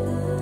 Oh.